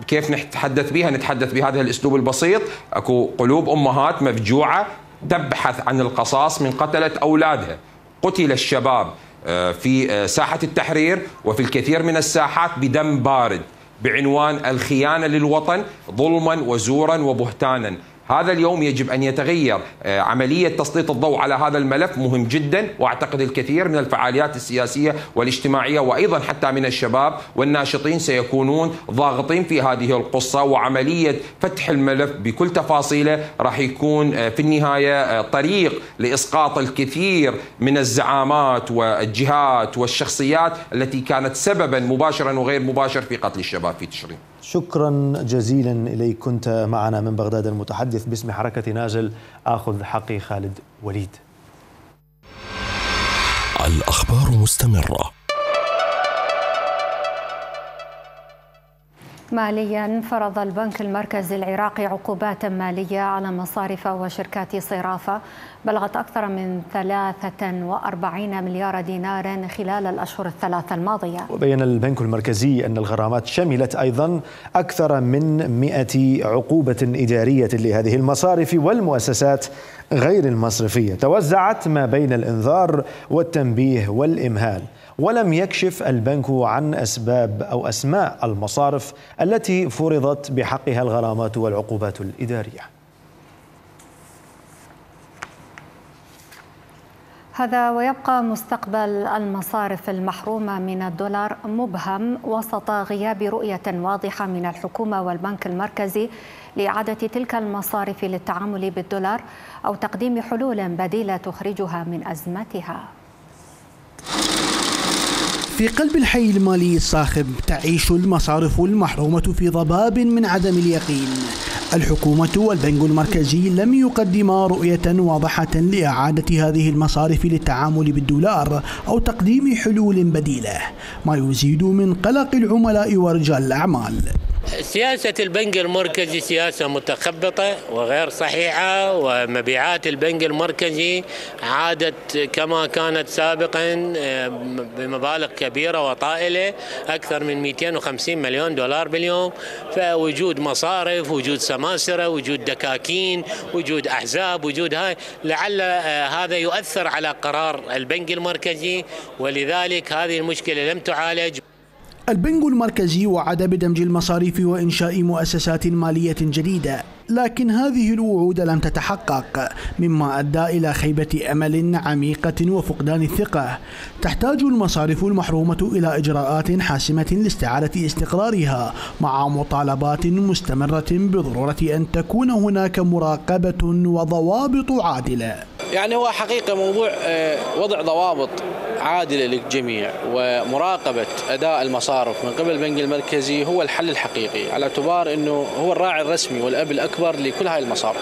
كيف نتحدث بها؟ نتحدث بهذا الأسلوب البسيط. أكو قلوب أمهات مفجوعة تبحث عن القصاص من قتلة أولادها. قتل الشباب في ساحة التحرير وفي الكثير من الساحات بدم بارد. بعنوان الخيانة للوطن ظلما وزورا وبهتانا. هذا اليوم يجب أن يتغير عملية تسليط الضوء على هذا الملف مهم جدا وأعتقد الكثير من الفعاليات السياسية والاجتماعية وأيضا حتى من الشباب والناشطين سيكونون ضاغطين في هذه القصة وعملية فتح الملف بكل تفاصيله راح يكون في النهاية طريق لإسقاط الكثير من الزعامات والجهات والشخصيات التي كانت سببا مباشرا وغير مباشر في قتل الشباب في تشرين. شكرا جزيلا إليك كنت معنا من بغداد المتحدث باسم حركة نازل آخذ حقي خالد وليد. الأخبار مستمرة. ماليا فرض البنك المركزي العراقي عقوبات مالية على مصارف وشركات صرافة. بلغت أكثر من 43 مليار دينار خلال الأشهر الثلاثة الماضية. وبين البنك المركزي أن الغرامات شملت أيضا أكثر من 100 عقوبة إدارية لهذه المصارف والمؤسسات غير المصرفية. توزعت ما بين الإنذار والتنبيه والإمهال. ولم يكشف البنك عن أسباب أو أسماء المصارف التي فرضت بحقها الغرامات والعقوبات الإدارية. هذا ويبقى مستقبل المصارف المحرومة من الدولار مبهم وسط غياب رؤية واضحة من الحكومة والبنك المركزي لإعادة تلك المصارف للتعامل بالدولار أو تقديم حلول بديلة تخرجها من أزمتها. في قلب الحي المالي الصاخب تعيش المصارف المحرومة في ضباب من عدم اليقين. الحكومة والبنك المركزي لم يقدما رؤية واضحة لإعادة هذه المصارف للتعامل بالدولار أو تقديم حلول بديلة ما يزيد من قلق العملاء ورجال الأعمال. سياسة البنك المركزي سياسة متخبطة وغير صحيحة ومبيعات البنك المركزي عادت كما كانت سابقا آه، بمبالغ كبيرة وطائلة أكثر من 250 مليون دولار باليوم فوجود مصارف وجود سماسرة وجود دكاكين وجود أحزاب وجود هاي لعل آه، هذا يؤثر على قرار البنك المركزي ولذلك هذه المشكلة لم تعالج. البنك المركزي وعد بدمج المصاريف وإنشاء مؤسسات مالية جديدة لكن هذه الوعود لم تتحقق مما أدى إلى خيبة أمل عميقة وفقدان الثقة. تحتاج المصارف المحرومة إلى إجراءات حاسمة لاستعادة استقرارها مع مطالبات مستمرة بضرورة أن تكون هناك مراقبة وضوابط عادلة. يعني هو حقيقة موضوع آه، وضع ضوابط عادلة للجميع ومراقبة أداء المصارف من قبل البنك المركزي هو الحل الحقيقي على اعتبار أنه هو الراعي الرسمي والأب الأكبر لكل هاي المصارف.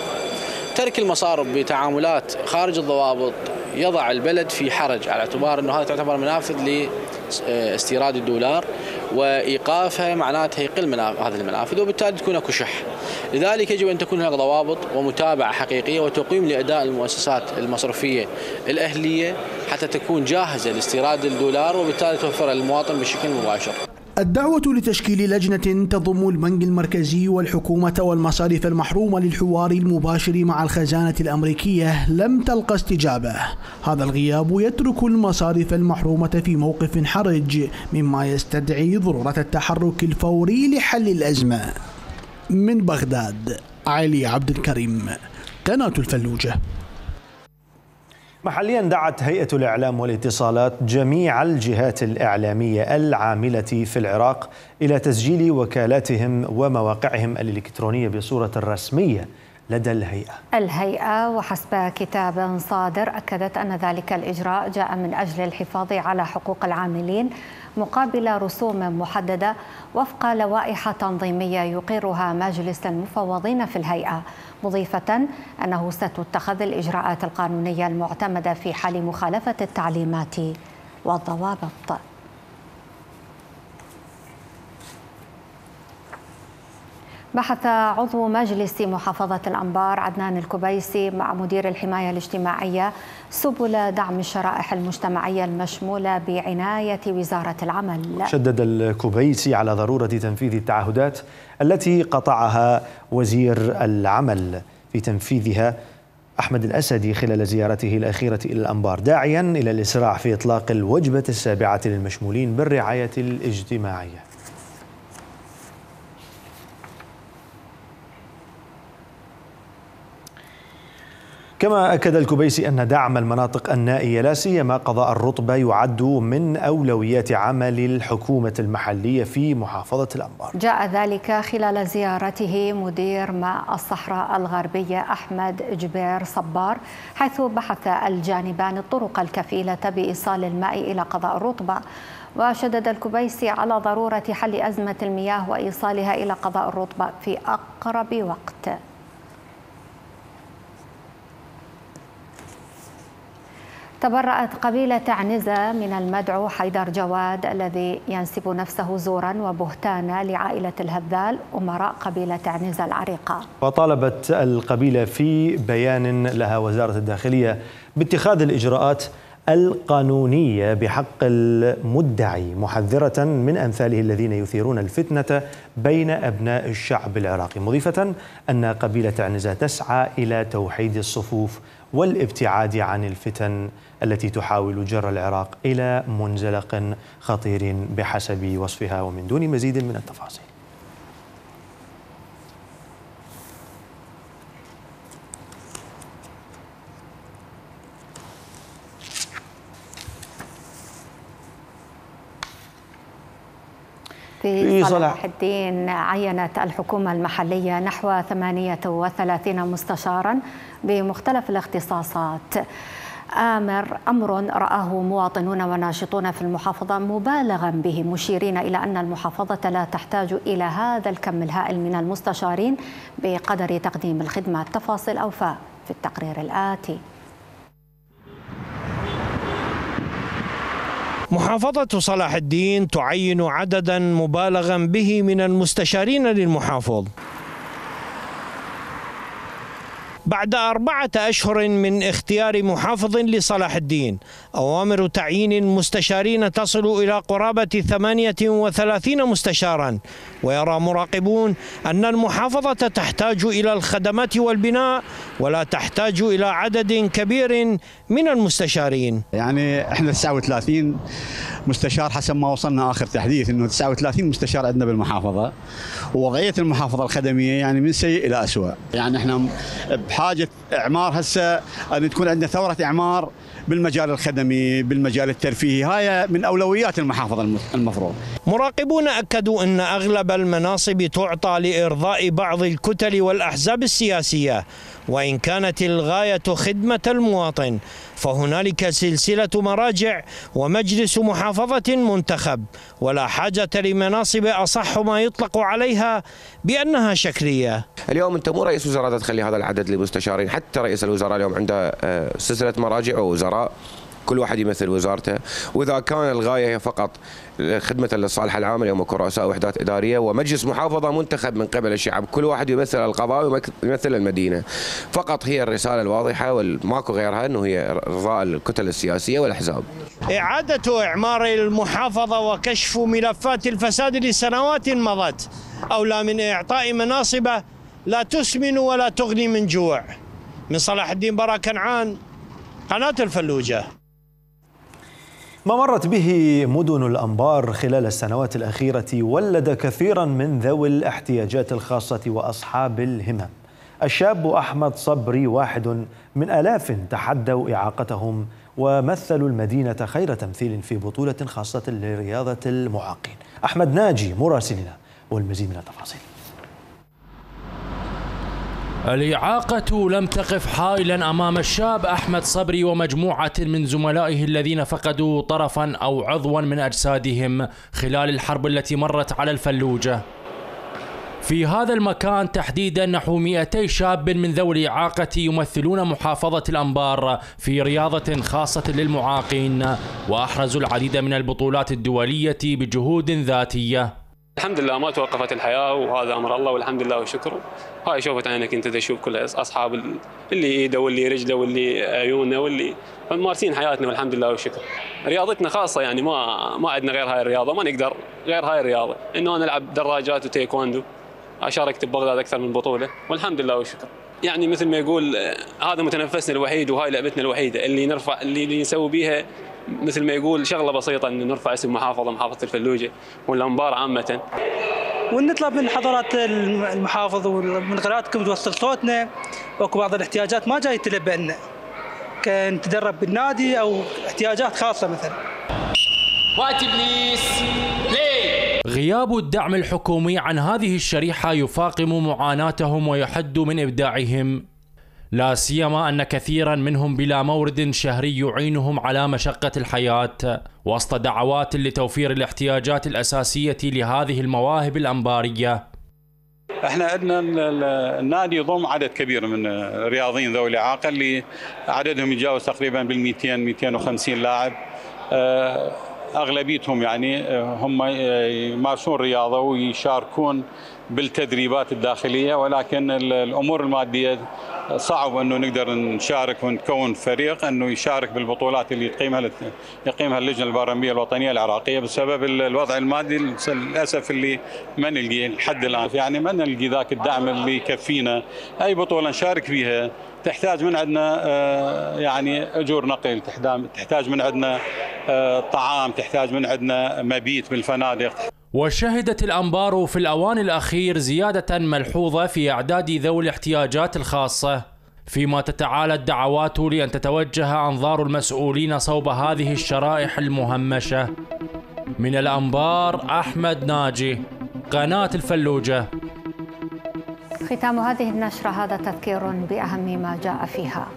ترك المصارف بتعاملات خارج الضوابط يضع البلد في حرج على اعتبار أنه هذا تعتبر منافذ لاستيراد الدولار. وايقافها معناتها يقل مناف... هذه المنافذ وبالتالي تكون أكو شح. لذلك يجب أن تكون هناك ضوابط ومتابعة حقيقية وتقييم لأداء المؤسسات المصرفية الأهلية حتى تكون جاهزة لاستيراد الدولار وبالتالي توفر للمواطن بشكل مباشر. الدعوة لتشكيل لجنة تضم البنك المركزي والحكومة والمصارف المحرومة للحوار المباشر مع الخزانة الأمريكية لم تلقى استجابة. هذا الغياب يترك المصارف المحرومة في موقف حرج مما يستدعي ضرورة التحرك الفوري لحل الأزمة. من بغداد علي عبد الكريم قناة الفلوجة. محليا دعت هيئة الإعلام والاتصالات جميع الجهات الإعلامية العاملة في العراق إلى تسجيل وكالاتهم ومواقعهم الإلكترونية بصورة رسمية. لدى الهيئة. الهيئة وحسب كتاب صادر أكدت أن ذلك الإجراء جاء من أجل الحفاظ على حقوق العاملين مقابل رسوم محددة وفق لوائح تنظيمية يقرها مجلس المفوضين في الهيئة مضيفة أنه ستتخذ الإجراءات القانونية المعتمدة في حال مخالفة التعليمات والضوابط. بحث عضو مجلس محافظة الأنبار عدنان الكبيسي مع مدير الحماية الاجتماعية سبل دعم الشرائح المجتمعية المشمولة بعناية وزارة العمل. شدد الكبيسي على ضرورة تنفيذ التعهدات التي قطعها وزير العمل. في تنفيذها أحمد الأسدي خلال زيارته الأخيرة إلى الأنبار داعيا إلى الإسراع في إطلاق الوجبة السابعة للمشمولين بالرعاية الاجتماعية. كما أكد الكبيسي أن دعم المناطق النائية لا سيما قضاء الرطبة يعد من أولويات عمل الحكومة المحلية في محافظة الأنبار. جاء ذلك خلال زيارته مدير ماء الصحراء الغربية أحمد جبير صبار حيث بحث الجانبان الطرق الكفيلة بإيصال الماء إلى قضاء الرطبة وشدد الكبيسي على ضرورة حل أزمة المياه وإيصالها إلى قضاء الرطبة في أقرب وقت. تبرأت قبيلة عنزة من المدعو حيدر جواد الذي ينسب نفسه زورا وبهتانا لعائلة الهذال أمراء قبيلة عنزة العريقة. وطالبت القبيلة في بيان لها وزارة الداخلية باتخاذ الإجراءات القانونية بحق المدعي محذرة من أمثاله الذين يثيرون الفتنة بين أبناء الشعب العراقي. مضيفة أن قبيلة عنزة تسعى إلى توحيد الصفوف والابتعاد عن الفتن التي تحاول جر العراق إلى منزلق خطير بحسب وصفها. ومن دون مزيد من التفاصيل في صلاح الدين عينت الحكومة المحلية نحو 38 مستشارا بمختلف الاختصاصات. آمر أمر رآه مواطنون وناشطون في المحافظة مبالغا به مشيرين إلى أن المحافظة لا تحتاج إلى هذا الكم الهائل من المستشارين بقدر تقديم الخدمة. تفاصيل أوفاء في التقرير الآتي. محافظة صلاح الدين تعين عددا مبالغا به من المستشارين للمحافظ. بعد أربعة أشهر من اختيار محافظ لصلاح الدين. أوامر تعيين مستشارين تصل إلى قرابة 38 مستشارا. ويرى مراقبون أن المحافظة تحتاج إلى الخدمات والبناء ولا تحتاج إلى عدد كبير من المستشارين. يعني إحنا 39 مستشار حسب ما وصلنا آخر تحديث إنه 39 مستشار عندنا بالمحافظة. ووضعيه المحافظة الخدمية يعني من سيء إلى اسوء يعني إحنا بحاجة إعمار هسه أن تكون عندنا ثورة إعمار بالمجال الخدمي بالمجال الترفيهي. هاي من أولويات المحافظة المفروض. مراقبون أكدوا أن أغلب المناصب تعطى لإرضاء بعض الكتل والأحزاب السياسية. وإن كانت الغاية خدمة المواطن فهنالك سلسلة مراجع ومجلس محافظة منتخب ولا حاجة لمناصب أصح ما يطلق عليها بأنها شكلية. اليوم أنت مو رئيس وزراء تخلي هذا العدد للمستشارين حتى رئيس الوزراء اليوم عنده آه، سلسلة مراجع ووزراء. كل واحد يمثل وزارته. وإذا كان الغاية هي فقط خدمة للصالح العام اليوم رؤساء وحدات إدارية ومجلس محافظة منتخب من قبل الشعب. كل واحد يمثل القضاء ويمثل المدينة. فقط هي الرسالة الواضحة وماكو غيرها إنه هي رضاء الكتل السياسية والاحزاب إعادة إعمار المحافظة وكشف ملفات الفساد لسنوات مضت. أولى من إعطاء مناصب لا تسمن ولا تغني من جوع. من صلاح الدين برا كنعان قناة الفلوجة. ما مرت به مدن الأنبار خلال السنوات الأخيرة ولد كثيرا من ذوي الاحتياجات الخاصة وأصحاب الهمم. الشاب أحمد صبري واحد من ألاف تحدوا إعاقتهم ومثلوا المدينة خير تمثيل في بطولة خاصة لرياضة المعاقين. أحمد ناجي مراسلنا والمزيد من التفاصيل. الإعاقة لم تقف حائلا أمام الشاب أحمد صبري ومجموعة من زملائه الذين فقدوا طرفا أو عضوا من أجسادهم خلال الحرب التي مرت على الفلوجة. في هذا المكان تحديدا نحو 200 شاب من ذوي الإعاقة يمثلون محافظة الأنبار في رياضة خاصة للمعاقين وأحرزوا العديد من البطولات الدولية بجهود ذاتية. الحمد لله ما توقفت الحياة وهذا أمر الله والحمد لله والشكر هاي شوفت عينك أنت تشوف كل أصحاب اللي إيده واللي رجله واللي عيونه واللي مارسين حياتنا والحمد لله والشكر رياضتنا خاصة يعني ما ما عندنا غير هاي الرياضة ما نقدر غير هاي الرياضة. إنه أنا ألعب دراجات وتايكوندو شاركت ببغداد أكثر من بطولة والحمد لله والشكر يعني مثل ما يقول هذا متنفسنا الوحيد وهاي لعبتنا الوحيدة. اللي نرفع اللي نسوي بيها مثل ما يقول شغلة بسيطة ان نرفع اسم محافظة محافظة الفلوجة والانبار عامة. ونطلب من حضرات المحافظ ومن قناتكم توصل صوتنا. واكو بعض الاحتياجات ما جاي تلبى لنا كنتدرب بالنادي أو احتياجات خاصة مثلا. وقت إبليس غياب الدعم الحكومي عن هذه الشريحة يفاقم معاناتهم ويحد من إبداعهم. لا سيما أن كثيرا منهم بلا مورد شهري يعينهم على مشقة الحياة وسط دعوات لتوفير الاحتياجات الأساسية لهذه المواهب الأنبارية. إحنا عندنا النادي يضم عدد كبير من الرياضيين ذوي الإعاقة اللي عددهم يتجاوز تقريبا بال 200 250 لاعب آه، أغلبيتهم يعني آه، هم يمارسون رياضة ويشاركون بالتدريبات الداخلية ولكن الأمور المادية صعب أنه نقدر نشارك ونكون فريق أنه يشارك بالبطولات اللي تقيمها يقيمها اللجنة البارالمبيه الوطنية العراقية بسبب الوضع المادي للأسف اللي ما نلقي لحد الآن. يعني ما نلقي ذاك الدعم اللي يكفينا. أي بطولة نشارك فيها تحتاج من عندنا آه، يعني أجور نقل تحتاج من عندنا آه، طعام تحتاج من عندنا مبيت بالفنادق. وشهدت الأنبار في الأوان الأخير زيادة ملحوظة في أعداد ذوي الاحتياجات الخاصة. فيما تتعالى الدعوات لأن تتوجه أنظار المسؤولين صوب هذه الشرائح المهمشة. من الأنبار أحمد ناجي قناة الفلوجة. ختام هذه النشرة هذا تذكير بأهم ما جاء فيها.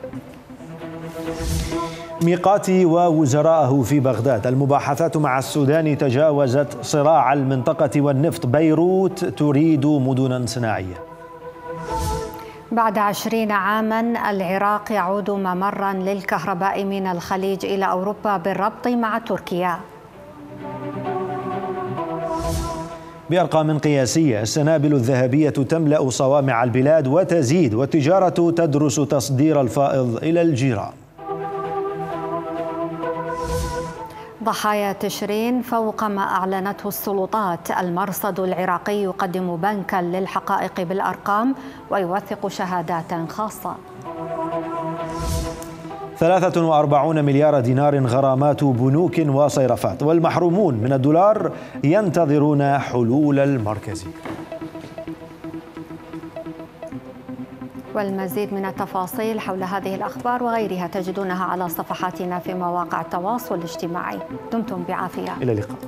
ميقاتي ووزراءه في بغداد. المباحثات مع السودان تجاوزت صراع المنطقة والنفط. بيروت تريد مدنا صناعية. بعد عشرين عاما العراق يعود ممرا للكهرباء من الخليج إلى أوروبا بالربط مع تركيا. بأرقام قياسية السنابل الذهبية تملأ صوامع البلاد وتزيد والتجارة تدرس تصدير الفائض إلى الجيران. ضحايا تشرين فوق ما أعلنته السلطات. المرصد العراقي يقدم بنكا للحقائق بالأرقام ويوثق شهادات خاصة. 43 مليار دينار غرامات بنوك وصيرفات والمحرومون من الدولار ينتظرون حلول المركزي والمزيد من التفاصيل حول هذه الأخبار وغيرها تجدونها على صفحاتنا في مواقع التواصل الاجتماعي. دمتم بعافية. إلى اللقاء.